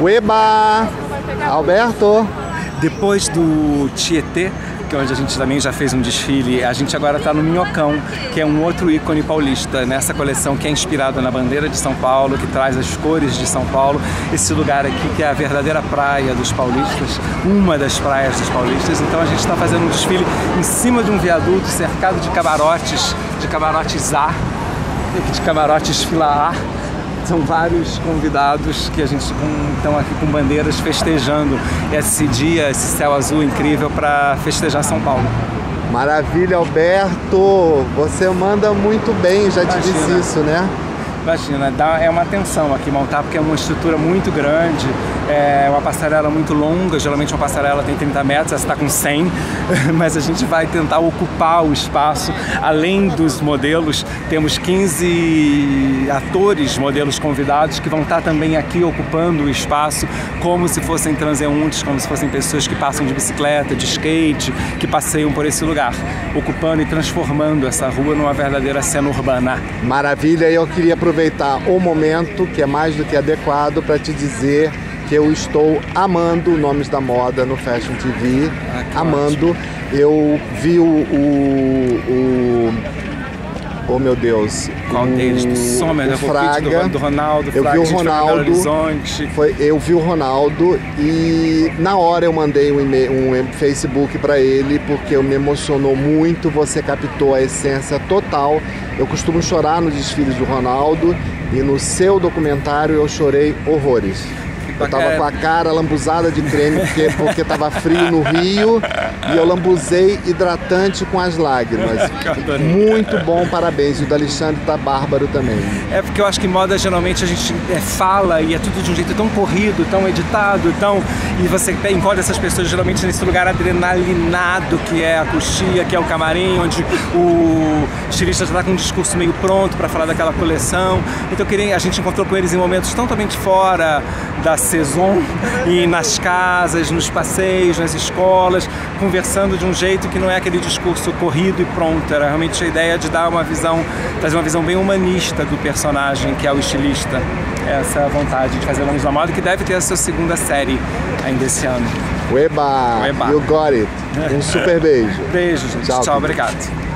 Ueba! Alberto! Depois do Tietê, que é onde a gente também já fez um desfile, a gente agora está no Minhocão, que é um outro ícone paulista, nessa coleção que é inspirada na bandeira de São Paulo, que traz as cores de São Paulo. Esse lugar aqui que é a verdadeira praia dos paulistas, uma das praias dos paulistas. Então a gente está fazendo um desfile em cima de um viaduto cercado de camarotes, de camarotes A, de camarotes fila A são vários convidados que a gente estão aqui com bandeiras festejando esse dia, esse céu azul incrível para festejar São Paulo. Maravilha, Alberto! Você manda muito bem, já te Imagina. disse isso, né? Imagina, dá, é uma tensão aqui montar, porque é uma estrutura muito grande, é uma passarela muito longa, geralmente uma passarela tem 30 metros, essa está com 100, mas a gente vai tentar ocupar o espaço. Além dos modelos, temos 15 atores, modelos convidados, que vão estar também aqui ocupando o espaço, como se fossem transeuntes, como se fossem pessoas que passam de bicicleta, de skate, que passeiam por esse lugar, ocupando e transformando essa rua numa verdadeira cena urbana. Maravilha, e eu queria aproveitar aproveitar o momento, que é mais do que adequado, para te dizer que eu estou amando Nomes da Moda no Fashion TV. Ah, amando. Ótimo. Eu vi o, o, o Oh meu Deus. Qual deles? Do Sommer, o Fraga, do, do Ronaldo, eu Fraga, vi o Ronaldo. Foi, eu vi o Ronaldo e na hora eu mandei um, um Facebook para ele porque me emocionou muito. Você captou a essência total. Eu costumo chorar nos desfiles do Ronaldo e no seu documentário eu chorei horrores. Eu tava com a cara lambuzada de creme porque, porque tava frio no Rio e eu lambuzei hidratante com as lágrimas. Muito bom, parabéns. O do Alexandre tá bárbaro também. É porque eu acho que moda geralmente a gente é, fala e é tudo de um jeito tão corrido, tão editado, tão. E você encontra essas pessoas geralmente nesse lugar adrenalinado que é a coxia, que é o camarim, onde o estilista já tá com um discurso meio pronto para falar daquela coleção. Então a gente encontrou com eles em momentos totalmente fora da saison e nas casas, nos passeios, nas escolas, conversando de um jeito que não é aquele discurso corrido e pronto. Era realmente a ideia de dar uma visão, trazer uma visão bem humanista do personagem que é o estilista. Essa é vontade de fazer Nomes da Moda, que deve ter a sua segunda série ainda esse ano. Ueba! Ueba. You got it! Um super beijo. Beijo, gente. Tchau, Tchau obrigado.